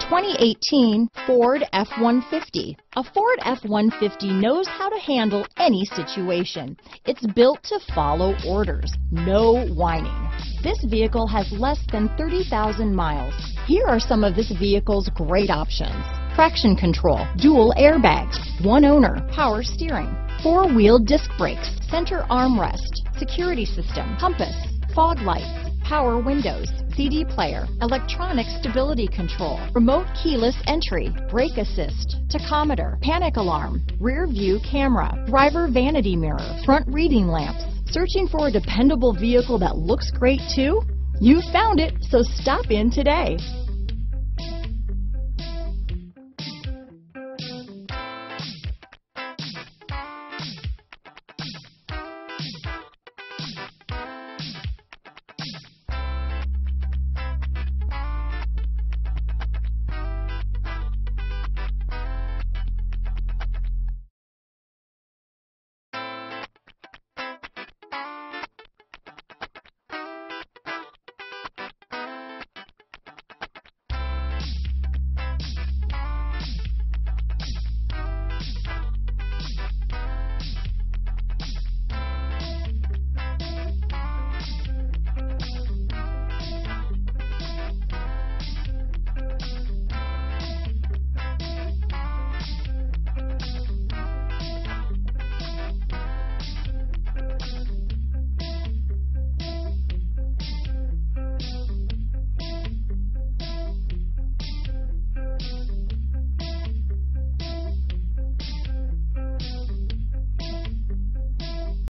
2018 Ford F-150. A Ford F-150 knows how to handle any situation. It's built to follow orders, no whining. This vehicle has less than 30,000 miles. Here are some of this vehicle's great options. Traction control, dual airbags, one owner, power steering, four-wheel disc brakes, center armrest, security system, compass, fog lights, power windows, CD player, electronic stability control, remote keyless entry, brake assist, tachometer, panic alarm, rear view camera, driver vanity mirror, front reading lamps. Searching for a dependable vehicle that looks great too? You found it, so stop in today.